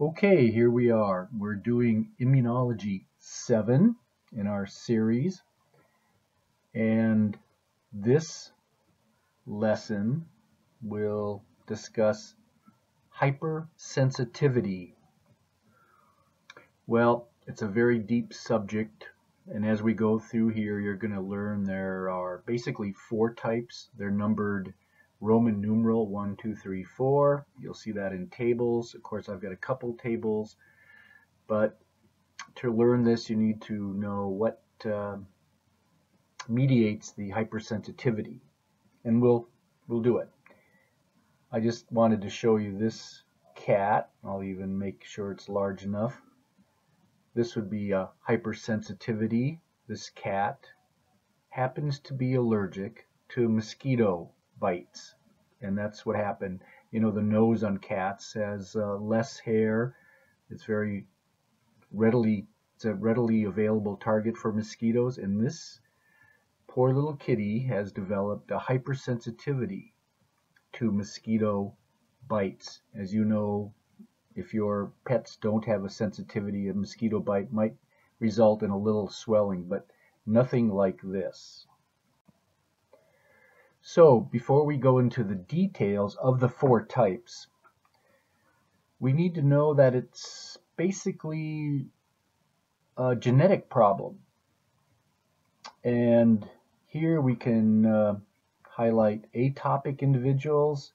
Okay, here we are. We're doing Immunology 7 in our series. And this lesson will discuss hypersensitivity. Well, it's a very deep subject. And as we go through here, you're going to learn there are basically four types. They're numbered Roman numeral 1, 2, 3, 4. You'll see that in tables. Of course, I've got a couple tables, but to learn this, you need to know what uh, mediates the hypersensitivity, and we'll, we'll do it. I just wanted to show you this cat. I'll even make sure it's large enough. This would be a hypersensitivity. This cat happens to be allergic to mosquito bites. And that's what happened. You know, the nose on cats has uh, less hair. It's very readily, it's a readily available target for mosquitoes. And this poor little kitty has developed a hypersensitivity to mosquito bites. As you know, if your pets don't have a sensitivity, a mosquito bite might result in a little swelling, but nothing like this. So before we go into the details of the four types, we need to know that it's basically a genetic problem. And here we can uh, highlight atopic individuals.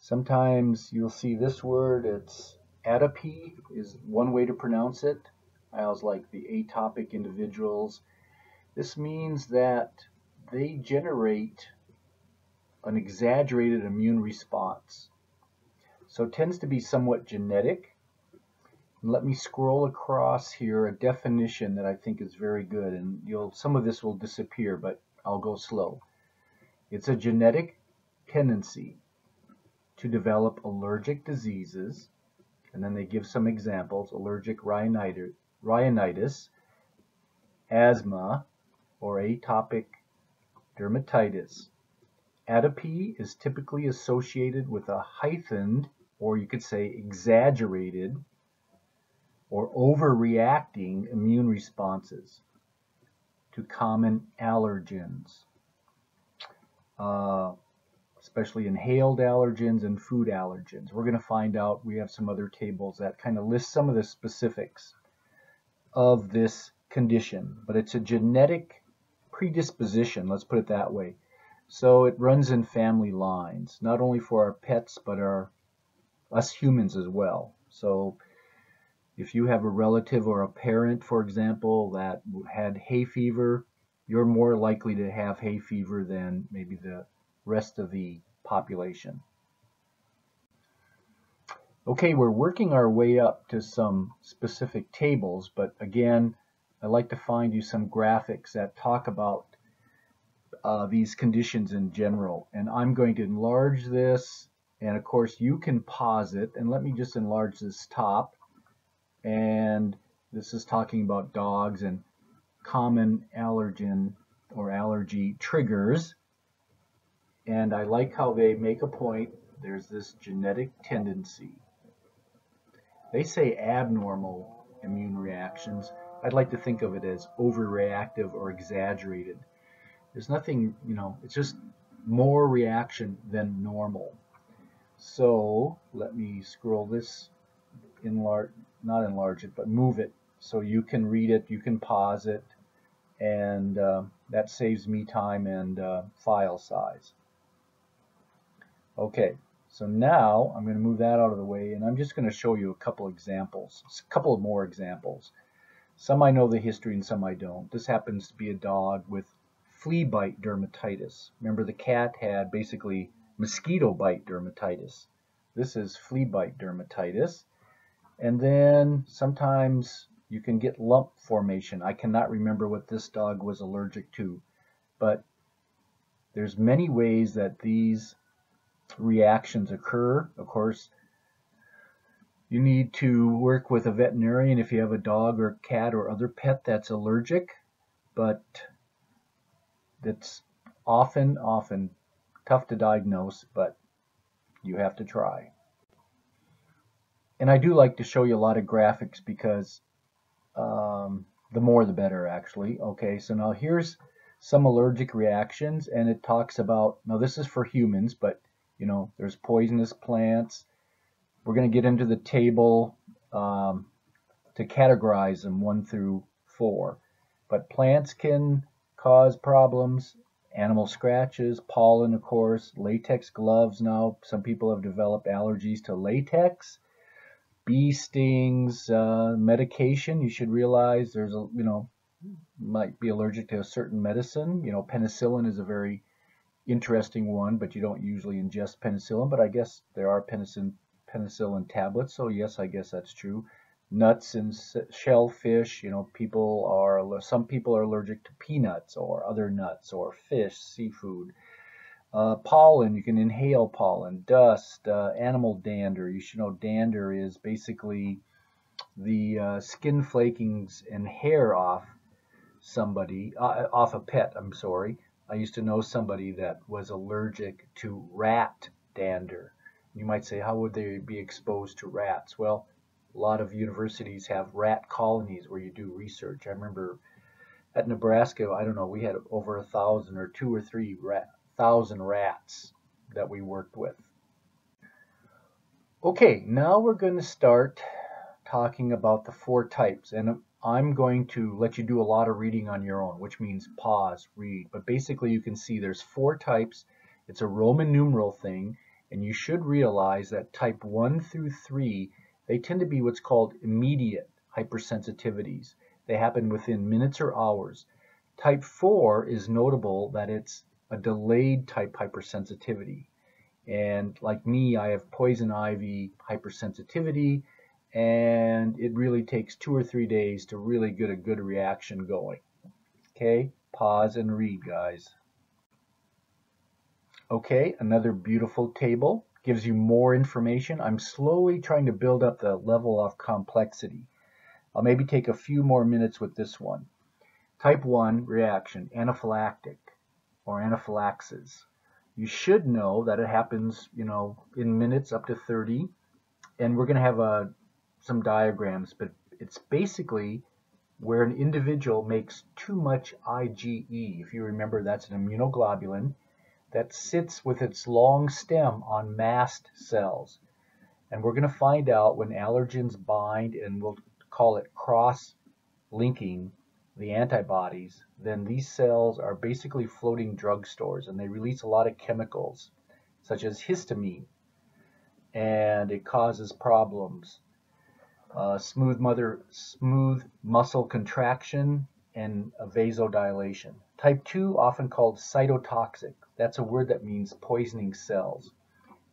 Sometimes you'll see this word, it's atopy is one way to pronounce it. I always like the atopic individuals. This means that they generate an exaggerated immune response. So it tends to be somewhat genetic. Let me scroll across here a definition that I think is very good, and you'll some of this will disappear, but I'll go slow. It's a genetic tendency to develop allergic diseases, and then they give some examples, allergic rhinitis, asthma, or atopic dermatitis. Atopy is typically associated with a heightened, or you could say exaggerated, or overreacting immune responses to common allergens, uh, especially inhaled allergens and food allergens. We're going to find out, we have some other tables that kind of list some of the specifics of this condition, but it's a genetic predisposition, let's put it that way. So it runs in family lines, not only for our pets, but our us humans as well. So if you have a relative or a parent, for example, that had hay fever, you're more likely to have hay fever than maybe the rest of the population. Okay, we're working our way up to some specific tables, but again, I'd like to find you some graphics that talk about uh, these conditions in general. And I'm going to enlarge this, and of course you can pause it, and let me just enlarge this top. And this is talking about dogs and common allergen or allergy triggers. And I like how they make a point. There's this genetic tendency. They say abnormal immune reactions. I'd like to think of it as overreactive or exaggerated. There's nothing, you know, it's just more reaction than normal. So let me scroll this, enlarge, not enlarge it, but move it so you can read it, you can pause it, and uh, that saves me time and uh, file size. Okay, so now I'm going to move that out of the way, and I'm just going to show you a couple examples, a couple more examples. Some I know the history and some I don't. This happens to be a dog with flea bite dermatitis. Remember the cat had basically mosquito bite dermatitis. This is flea bite dermatitis. And then sometimes you can get lump formation. I cannot remember what this dog was allergic to, but there's many ways that these reactions occur. Of course, you need to work with a veterinarian if you have a dog or cat or other pet that's allergic, but that's often, often tough to diagnose, but you have to try. and I do like to show you a lot of graphics because um, the more the better actually. Okay, so now here's some allergic reactions and it talks about, now this is for humans, but you know, there's poisonous plants. We're going to get into the table um, to categorize them one through four. But plants can cause problems, animal scratches, pollen, of course, latex gloves now. Some people have developed allergies to latex bee stings, uh, medication. You should realize there's a, you know, might be allergic to a certain medicine. You know, penicillin is a very interesting one, but you don't usually ingest penicillin. But I guess there are penicillin penicillin tablets, so yes, I guess that's true. Nuts and shellfish. You know, people are some people are allergic to peanuts or other nuts or fish, seafood. Uh, pollen, you can inhale pollen, dust, uh, animal dander. You should know dander is basically the uh, skin flakings and hair off somebody, uh, off a pet, I'm sorry. I used to know somebody that was allergic to rat dander. You might say, how would they be exposed to rats? Well, a lot of universities have rat colonies where you do research. I remember at Nebraska, I don't know, we had over a thousand or two or three rat, thousand rats that we worked with. Okay, now we're going to start talking about the four types. And I'm going to let you do a lot of reading on your own, which means pause, read. But basically you can see there's four types. It's a Roman numeral thing. And you should realize that type 1 through 3, they tend to be what's called immediate hypersensitivities. They happen within minutes or hours. Type 4 is notable that it's a delayed type hypersensitivity. And like me, I have poison ivy hypersensitivity, and it really takes two or three days to really get a good reaction going. Okay, pause and read, guys. Okay, another beautiful table. Gives you more information. I'm slowly trying to build up the level of complexity. I'll maybe take a few more minutes with this one. Type 1 reaction, anaphylactic or anaphylaxis. You should know that it happens, you know, in minutes up to 30. And we're going to have uh, some diagrams, but it's basically where an individual makes too much IgE. If you remember, that's an immunoglobulin that sits with its long stem on mast cells. And we're going to find out when allergens bind, and we'll call it cross-linking the antibodies, then these cells are basically floating drugstores and they release a lot of chemicals such as histamine and it causes problems. Uh, smooth, mother, smooth muscle contraction and vasodilation. Type 2, often called cytotoxic. That's a word that means poisoning cells.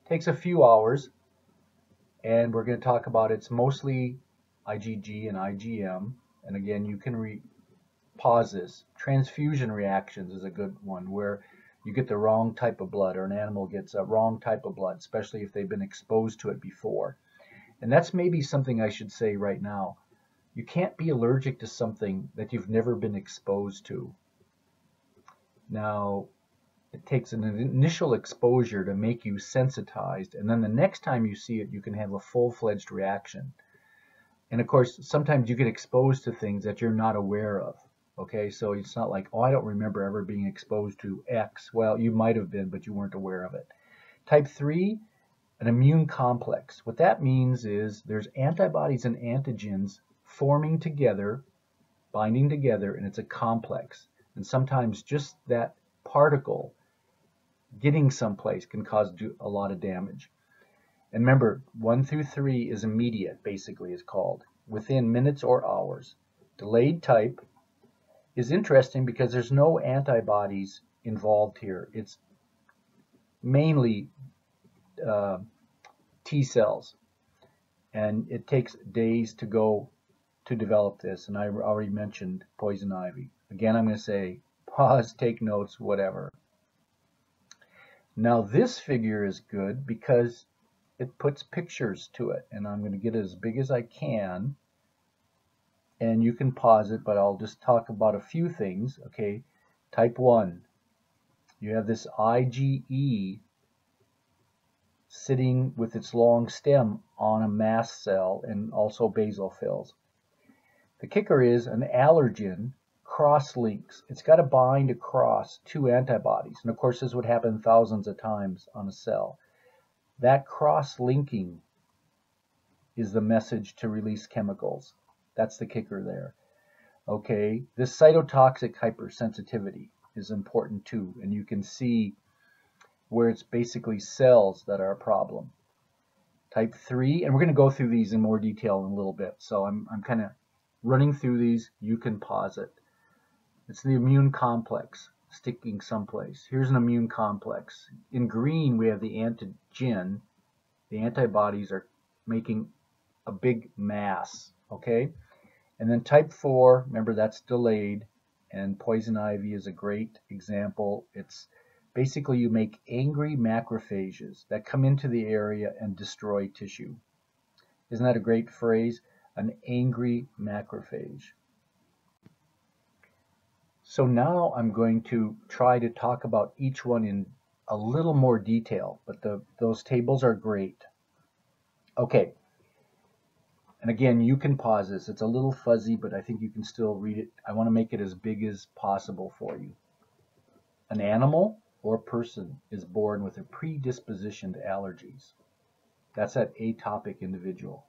Takes a few hours, and we're going to talk about it's mostly IgG and IgM. And again, you can re this. Transfusion reactions is a good one where you get the wrong type of blood or an animal gets a wrong type of blood, especially if they've been exposed to it before. And that's maybe something I should say right now. You can't be allergic to something that you've never been exposed to. Now, it takes an initial exposure to make you sensitized, and then the next time you see it, you can have a full-fledged reaction. And of course, sometimes you get exposed to things that you're not aware of. Okay, so it's not like, oh, I don't remember ever being exposed to X. Well, you might have been, but you weren't aware of it. Type 3, an immune complex. What that means is there's antibodies and antigens forming together, binding together, and it's a complex. And sometimes just that particle getting someplace can cause a lot of damage. And remember, 1 through 3 is immediate, basically, is called, within minutes or hours. Delayed type is interesting because there's no antibodies involved here. It's mainly uh, T cells. And it takes days to go to develop this. And I already mentioned poison ivy. Again, I'm going to say pause, take notes, whatever. Now this figure is good because it puts pictures to it. And I'm going to get it as big as I can and you can pause it, but I'll just talk about a few things. Okay, type 1, you have this IgE sitting with its long stem on a mast cell and also basophils. The kicker is an allergen cross-links. It's got to bind across two antibodies. And of course, this would happen thousands of times on a cell. That cross-linking is the message to release chemicals. That's the kicker there. Okay, this cytotoxic hypersensitivity is important too, and you can see where it's basically cells that are a problem. Type 3, and we're going to go through these in more detail in a little bit, so I'm, I'm kind of running through these. You can pause it. It's the immune complex sticking someplace. Here's an immune complex. In green, we have the antigen. The antibodies are making a big mass, okay? And then type 4, remember that's delayed, and poison ivy is a great example. It's basically you make angry macrophages that come into the area and destroy tissue. Isn't that a great phrase? An angry macrophage. So now I'm going to try to talk about each one in a little more detail, but the, those tables are great. Okay, and again, you can pause this. It's a little fuzzy, but I think you can still read it. I want to make it as big as possible for you. An animal or person is born with a predisposition to allergies. That's that atopic individual.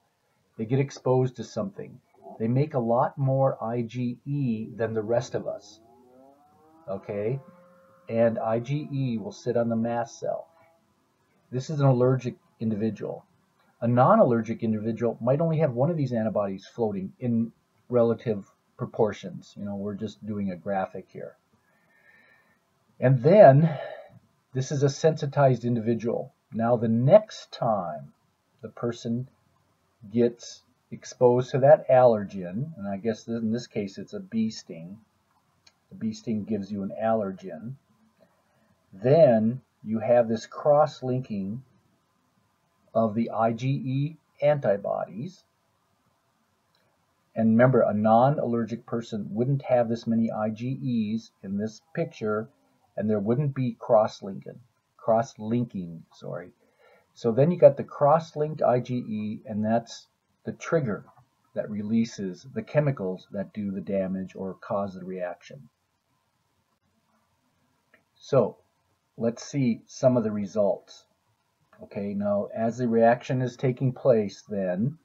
They get exposed to something. They make a lot more IgE than the rest of us. Okay? And IgE will sit on the mast cell. This is an allergic individual. A non-allergic individual might only have one of these antibodies floating in relative proportions. You know, we're just doing a graphic here. And then this is a sensitized individual. Now the next time the person gets exposed to that allergen, and I guess in this case it's a bee sting, the bee sting gives you an allergen, then you have this cross-linking of the IgE antibodies. And remember, a non-allergic person wouldn't have this many IgEs in this picture, and there wouldn't be cross-linking, cross-linking, sorry. So then you got the cross-linked IgE, and that's the trigger that releases the chemicals that do the damage or cause the reaction. So let's see some of the results. Okay, now as the reaction is taking place then,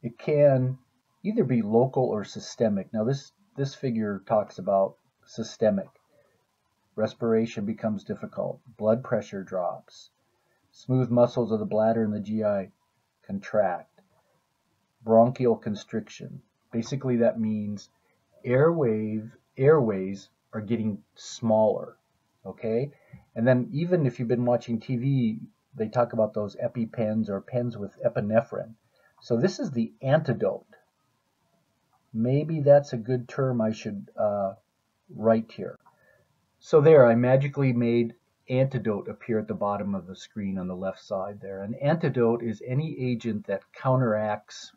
it can either be local or systemic. Now this, this figure talks about systemic. Respiration becomes difficult. Blood pressure drops. Smooth muscles of the bladder and the GI contract. Bronchial constriction. Basically that means airwave, airways are getting smaller. Okay? And then even if you've been watching TV, they talk about those EpiPens or pens with epinephrine. So this is the antidote. Maybe that's a good term I should uh, write here. So there, I magically made antidote appear at the bottom of the screen on the left side there. An antidote is any agent that counteracts,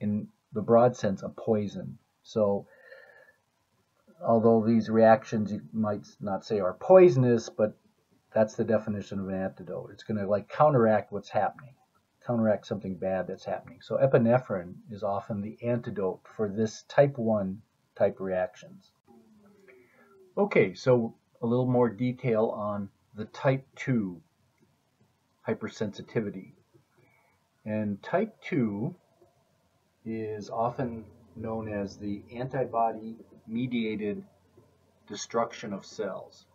in the broad sense, a poison. So although these reactions you might not say are poisonous, but that's the definition of an antidote. It's going to like counteract what's happening, counteract something bad that's happening. So epinephrine is often the antidote for this type 1 type reactions. Okay, so a little more detail on the type 2 hypersensitivity. And type 2 is often known as the antibody mediated destruction of cells.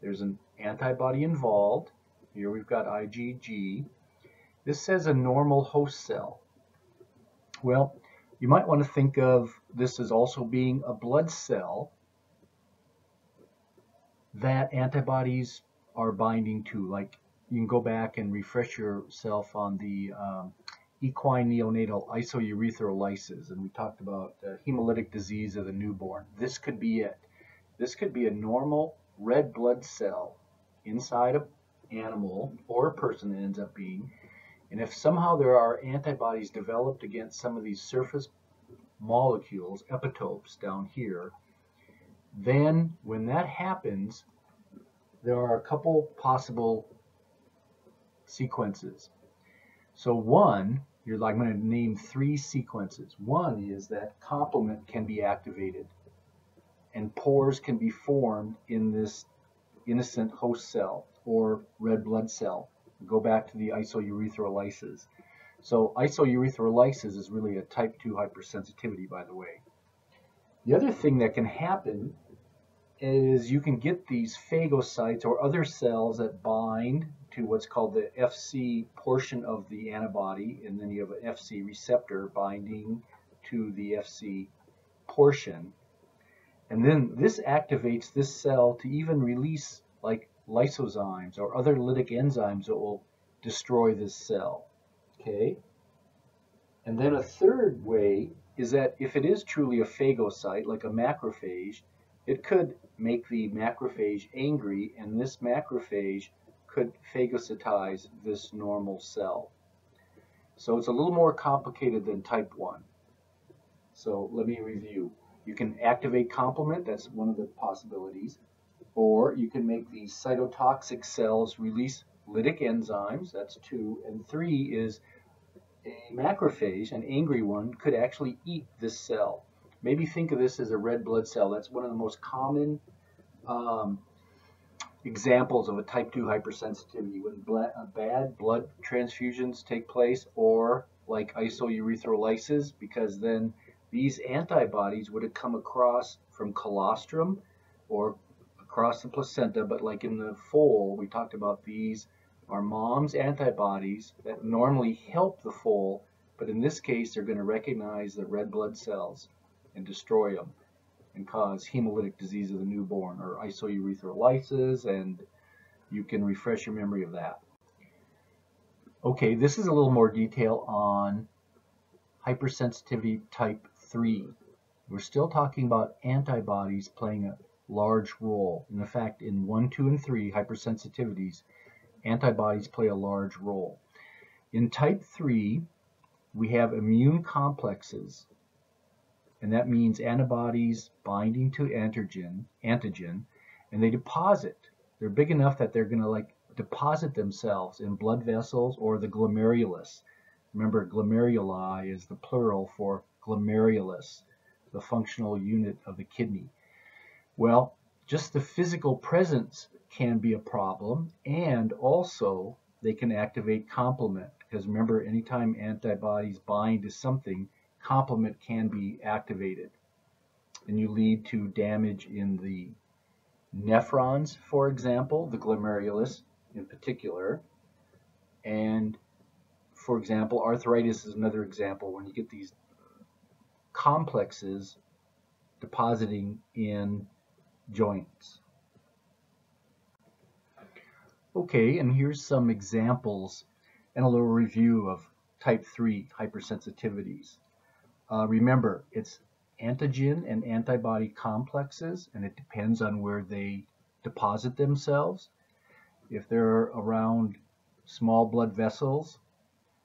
There's an antibody involved. Here we've got IgG. This says a normal host cell. Well, you might want to think of this as also being a blood cell that antibodies are binding to. Like you can go back and refresh yourself on the um, equine neonatal isoerythrolysis, and we talked about uh, hemolytic disease of the newborn. This could be it. This could be a normal red blood cell inside an animal or a person that ends up being. And if somehow there are antibodies developed against some of these surface molecules, epitopes down here, then when that happens, there are a couple possible sequences. So one, you're like, I'm going to name three sequences. One is that complement can be activated and pores can be formed in this innocent host cell or red blood cell. Go back to the isoerythrolysis. So isoerythrolysis is really a type 2 hypersensitivity, by the way. The other thing that can happen is you can get these phagocytes or other cells that bind to what's called the FC portion of the antibody, and then you have an FC receptor binding to the FC portion. And then this activates this cell to even release like lysozymes or other lytic enzymes that will destroy this cell. Okay? And then a third way is that if it is truly a phagocyte, like a macrophage, it could make the macrophage angry, and this macrophage could phagocytize this normal cell. So it's a little more complicated than type 1. So let me review. You can activate complement, that's one of the possibilities, or you can make these cytotoxic cells release lytic enzymes, that's two, and three is a macrophage, an angry one, could actually eat this cell. Maybe think of this as a red blood cell. That's one of the most common um, examples of a type 2 hypersensitivity when uh, bad blood transfusions take place or like isoerythrolysis because then these antibodies would have come across from colostrum or across the placenta but like in the foal we talked about these are mom's antibodies that normally help the foal but in this case they're going to recognize the red blood cells and destroy them and cause hemolytic disease of the newborn or isoerythrolysis, and you can refresh your memory of that. Okay, this is a little more detail on hypersensitivity type 3. We're still talking about antibodies playing a large role. In fact, in 1, 2, and 3 hypersensitivities, antibodies play a large role. In type 3, we have immune complexes and that means antibodies binding to antigen, antigen, and they deposit. They're big enough that they're going to like deposit themselves in blood vessels or the glomerulus. Remember, glomeruli is the plural for glomerulus, the functional unit of the kidney. Well, just the physical presence can be a problem, and also they can activate complement. Because remember, anytime antibodies bind to something, complement can be activated. And you lead to damage in the nephrons, for example, the glomerulus in particular. And for example, arthritis is another example when you get these complexes depositing in joints. Okay, and here's some examples and a little review of type 3 hypersensitivities. Uh, remember, it's antigen and antibody complexes, and it depends on where they deposit themselves. If they're around small blood vessels,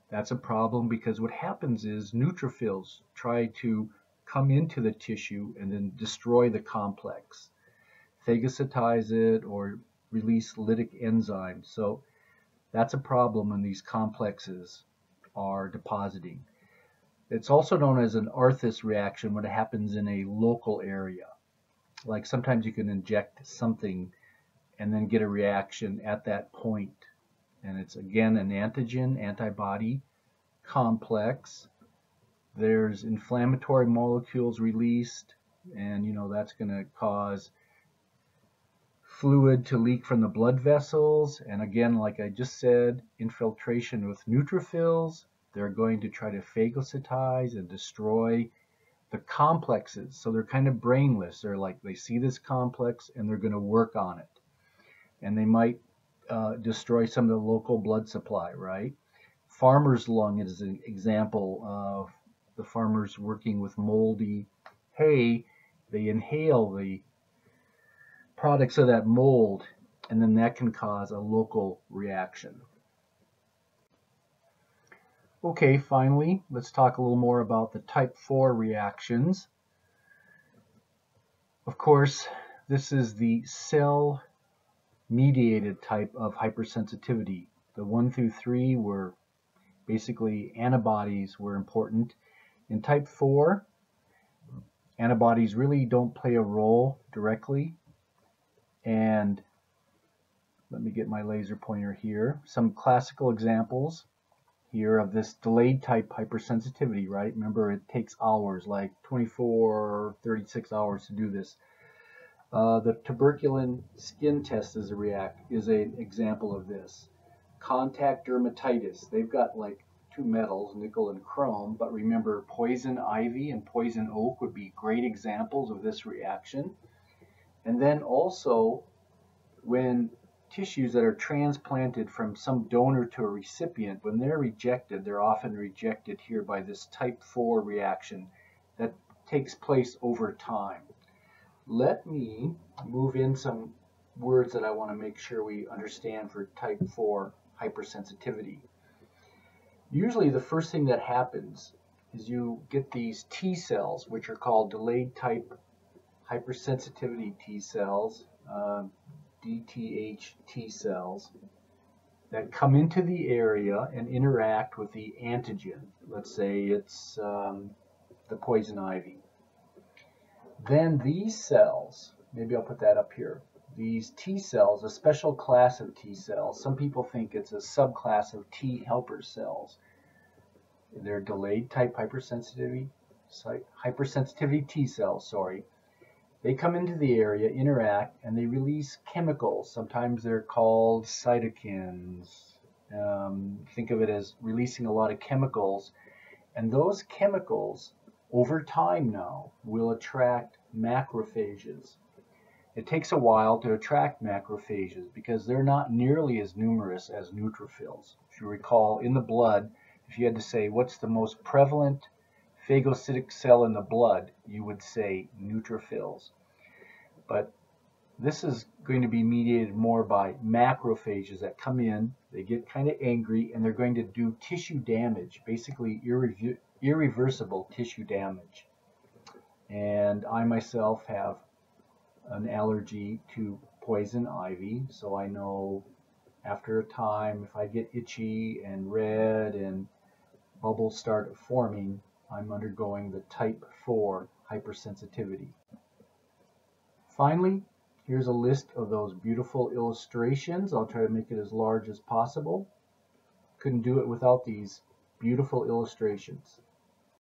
that's a problem because what happens is neutrophils try to come into the tissue and then destroy the complex, phagocytize it, or release lytic enzymes. So that's a problem when these complexes are depositing. It's also known as an Arthus reaction when it happens in a local area. Like sometimes you can inject something and then get a reaction at that point. And it's again an antigen antibody complex. There's inflammatory molecules released, and you know that's going to cause fluid to leak from the blood vessels. And again, like I just said, infiltration with neutrophils they're going to try to phagocytize and destroy the complexes. So they're kind of brainless. They're like, they see this complex and they're going to work on it. And they might uh, destroy some of the local blood supply, right? Farmer's lung is an example of the farmers working with moldy hay. They inhale the products of that mold, and then that can cause a local reaction. Okay, finally, let's talk a little more about the type 4 reactions. Of course, this is the cell-mediated type of hypersensitivity. The 1 through 3 were basically antibodies were important. In type 4, antibodies really don't play a role directly. And let me get my laser pointer here. Some classical examples here of this delayed type hypersensitivity, right? Remember, it takes hours, like 24 36 hours to do this. Uh, the tuberculin skin test is a react is an example of this. Contact dermatitis, they've got like two metals, nickel and chrome, but remember poison ivy and poison oak would be great examples of this reaction. And then also when tissues that are transplanted from some donor to a recipient, when they're rejected, they're often rejected here by this type 4 reaction that takes place over time. Let me move in some words that I want to make sure we understand for type 4 hypersensitivity. Usually the first thing that happens is you get these T cells, which are called delayed type hypersensitivity T cells. Uh, DTH T cells that come into the area and interact with the antigen. Let's say it's um, the poison ivy. Then these cells, maybe I'll put that up here, these T cells, a special class of T cells, some people think it's a subclass of T helper cells. They're delayed type hypersensitivity, hypersensitivity T cells, sorry, they come into the area, interact, and they release chemicals. Sometimes they're called cytokines. Um, think of it as releasing a lot of chemicals. And those chemicals, over time now, will attract macrophages. It takes a while to attract macrophages because they're not nearly as numerous as neutrophils. If you recall, in the blood, if you had to say what's the most prevalent phagocytic cell in the blood, you would say neutrophils. But this is going to be mediated more by macrophages that come in, they get kind of angry, and they're going to do tissue damage, basically irre irreversible tissue damage. And I myself have an allergy to poison ivy, so I know after a time if I get itchy and red and bubbles start forming, I'm undergoing the type 4 hypersensitivity. Finally, here's a list of those beautiful illustrations. I'll try to make it as large as possible. Couldn't do it without these beautiful illustrations.